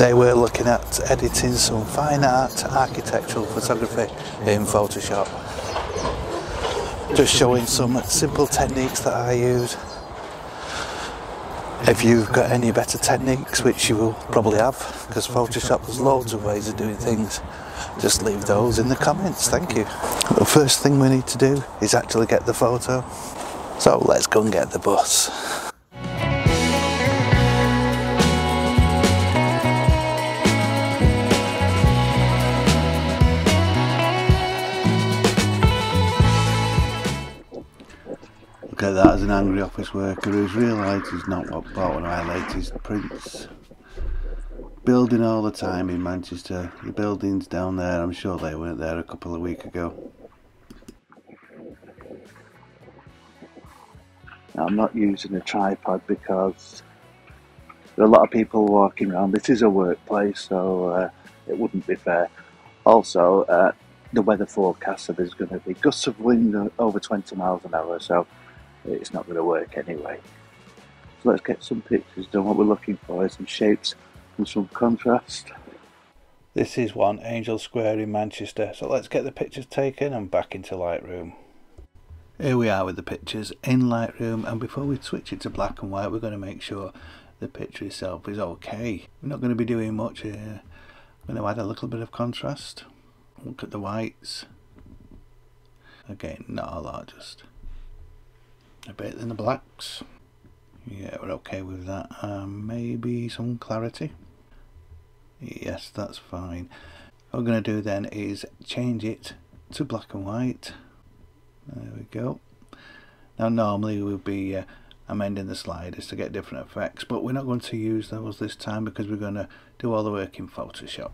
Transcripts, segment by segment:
Today we're looking at editing some fine art architectural photography in Photoshop. Just showing some simple techniques that I use. If you've got any better techniques, which you will probably have, because Photoshop has loads of ways of doing things, just leave those in the comments, thank you. The first thing we need to do is actually get the photo. So let's go and get the bus. An angry office worker who's realised he's not what bought one of our latest prints. Building all the time in Manchester. The buildings down there, I'm sure they weren't there a couple of weeks ago. I'm not using a tripod because there are a lot of people walking around. This is a workplace, so uh, it wouldn't be fair. Also, uh, the weather forecast said there's going to be gusts of wind over 20 miles an hour, so it's not going to work anyway. So let's get some pictures done. What we're looking for is some shapes and some contrast. This is one Angel Square in Manchester. So let's get the pictures taken and back into Lightroom. Here we are with the pictures in Lightroom and before we switch it to black and white we're going to make sure the picture itself is okay. We're not going to be doing much here. I'm going to add a little bit of contrast. Look at the whites. Again, not a lot, just a bit in the blacks. Yeah, we're okay with that. Um, maybe some clarity. Yes, that's fine. What we're going to do then is change it to black and white. There we go. Now normally we'll be uh, amending the sliders to get different effects, but we're not going to use those this time because we're going to do all the work in Photoshop.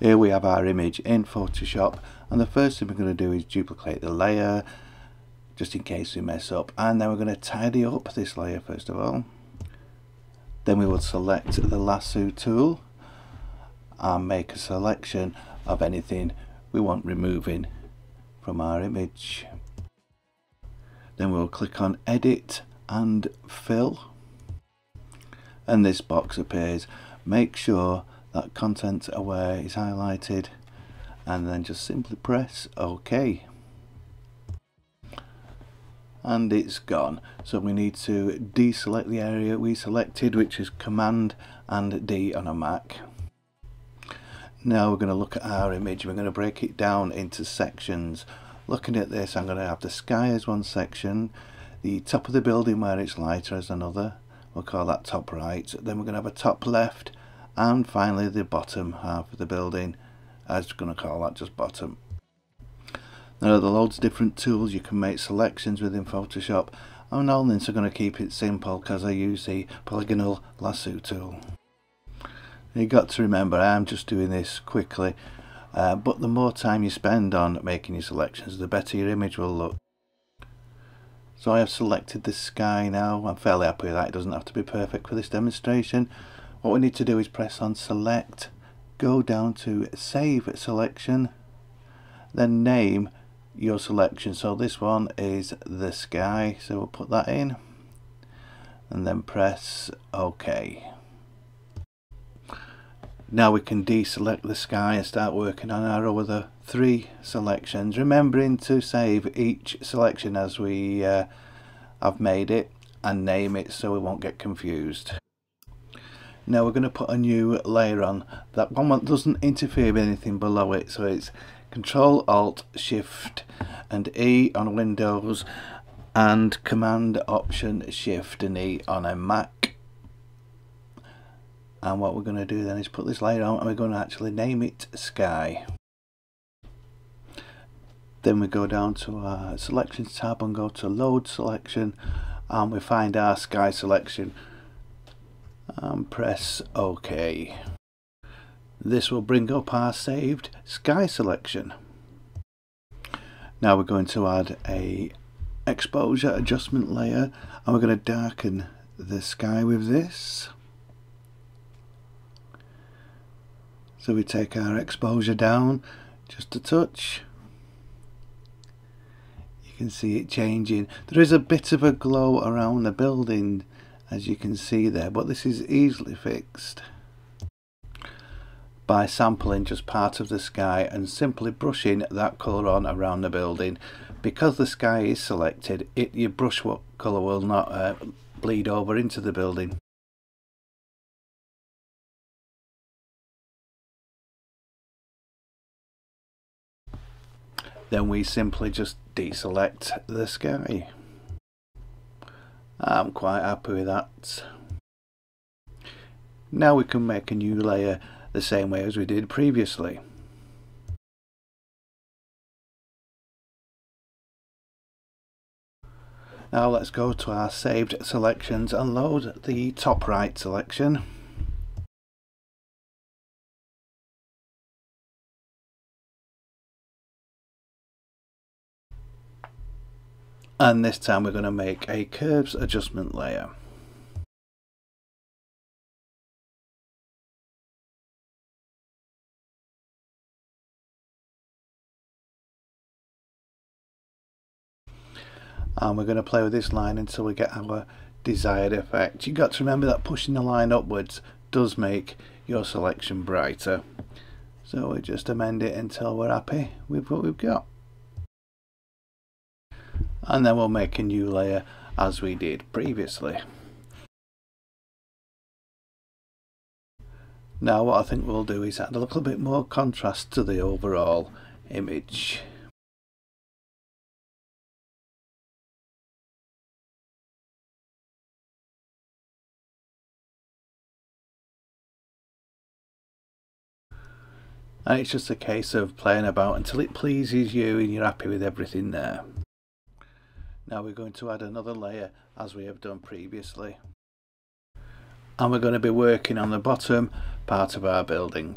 Here we have our image in Photoshop and the first thing we're going to do is duplicate the layer just in case we mess up. And then we're going to tidy up this layer first of all. Then we will select the lasso tool and make a selection of anything we want removing from our image. Then we'll click on edit and fill. And this box appears. Make sure that content aware is highlighted. And then just simply press OK and it's gone. So we need to deselect the area we selected which is command and D on a Mac. Now we're going to look at our image. We're going to break it down into sections. Looking at this I'm going to have the sky as one section the top of the building where it's lighter as another we'll call that top right. Then we're going to have a top left and finally the bottom half of the building. I'm just going to call that just bottom there are loads of different tools you can make selections within Photoshop. I'm I'm going to keep it simple because I use the polygonal lasso tool. You've got to remember I am just doing this quickly uh, but the more time you spend on making your selections the better your image will look. So I have selected the sky now, I'm fairly happy with that, it doesn't have to be perfect for this demonstration. What we need to do is press on select, go down to save selection, then name your selection. So this one is the sky. So we'll put that in and then press OK. Now we can deselect the sky and start working on our other three selections remembering to save each selection as we uh, have made it and name it so we won't get confused. Now we're going to put a new layer on. That one doesn't interfere with anything below it so it's Control Alt Shift and E on Windows and Command Option Shift and E on a Mac. And what we're going to do then is put this layer on and we're going to actually name it Sky. Then we go down to our selections tab and go to load selection and we find our sky selection and press OK this will bring up our saved sky selection. Now we're going to add a exposure adjustment layer and we're going to darken the sky with this. So we take our exposure down just a touch. You can see it changing. There is a bit of a glow around the building as you can see there but this is easily fixed. By sampling just part of the sky and simply brushing that colour on around the building. Because the sky is selected, it, your brush colour will not uh, bleed over into the building. Then we simply just deselect the sky. I'm quite happy with that. Now we can make a new layer the same way as we did previously. Now let's go to our saved selections and load the top right selection. And this time we're going to make a curves adjustment layer. And we're going to play with this line until we get our desired effect. You've got to remember that pushing the line upwards does make your selection brighter. So we just amend it until we're happy with what we've got. And then we'll make a new layer as we did previously. Now what I think we'll do is add a little bit more contrast to the overall image. And it's just a case of playing about until it pleases you and you're happy with everything there. Now we're going to add another layer as we have done previously and we're going to be working on the bottom part of our building.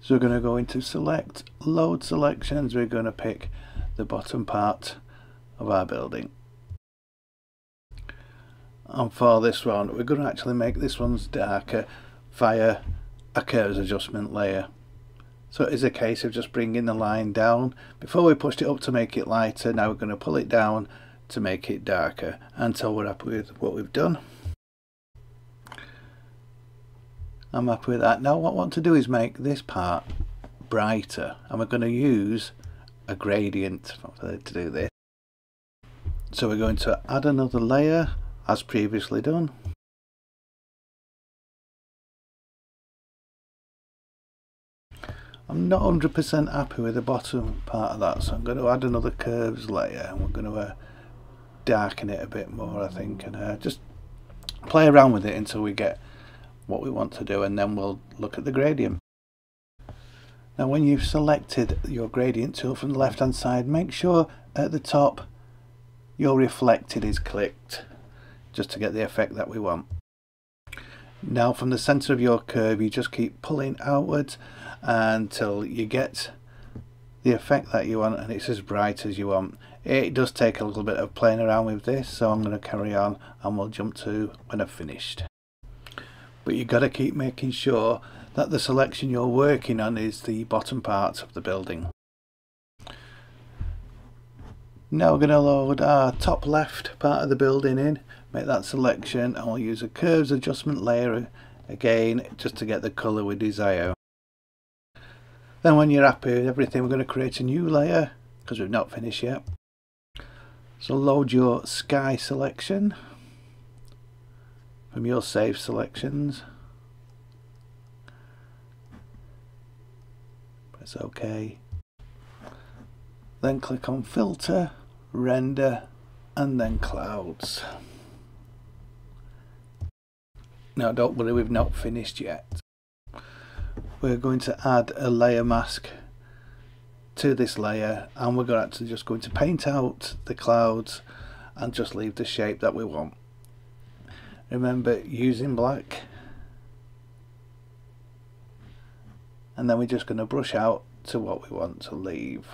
So we're going to go into select, load selections, we're going to pick the bottom part of our building. And for this one, we're going to actually make this one's darker via a curves adjustment layer. So it is a case of just bringing the line down. Before we pushed it up to make it lighter, now we're going to pull it down to make it darker until we're happy with what we've done. I'm happy with that. Now what I want to do is make this part brighter and we're going to use a gradient to do this. So we're going to add another layer as previously done. I'm not 100% happy with the bottom part of that so I'm going to add another curves layer and we're going to uh, darken it a bit more I think and uh, just play around with it until we get what we want to do and then we'll look at the gradient. Now when you've selected your gradient tool from the left hand side make sure at the top your reflected is clicked just to get the effect that we want. Now from the center of your curve you just keep pulling outwards until you get the effect that you want and it's as bright as you want. It does take a little bit of playing around with this so I'm going to carry on and we'll jump to when I've finished. But you've got to keep making sure that the selection you're working on is the bottom part of the building. Now we're going to load our top left part of the building in, make that selection and we'll use a curves adjustment layer again just to get the colour we desire. Then when you're happy with everything, we're going to create a new layer because we've not finished yet. So load your sky selection from your save selections. Press OK. Then click on filter, render and then clouds. Now don't worry we've not finished yet. We're going to add a layer mask to this layer and we're going to just going to paint out the clouds and just leave the shape that we want. Remember using black. And then we're just going to brush out to what we want to leave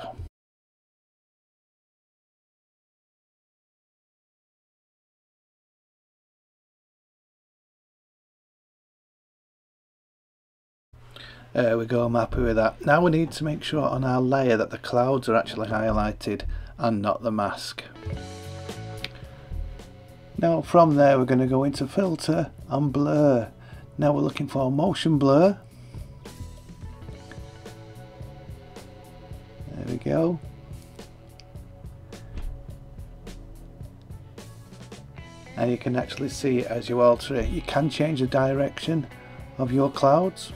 There we go, I'm happy with that. Now we need to make sure on our layer that the clouds are actually highlighted and not the mask. Now from there we're going to go into filter and blur. Now we're looking for motion blur. There we go. and you can actually see it as you alter it. You can change the direction of your clouds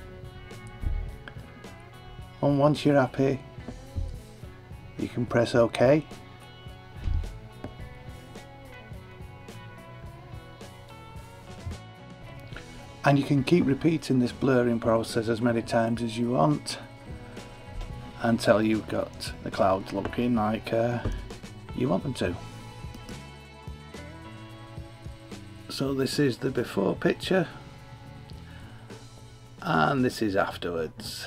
and once you're happy you can press OK and you can keep repeating this blurring process as many times as you want until you've got the clouds looking like uh, you want them to. So this is the before picture and this is afterwards.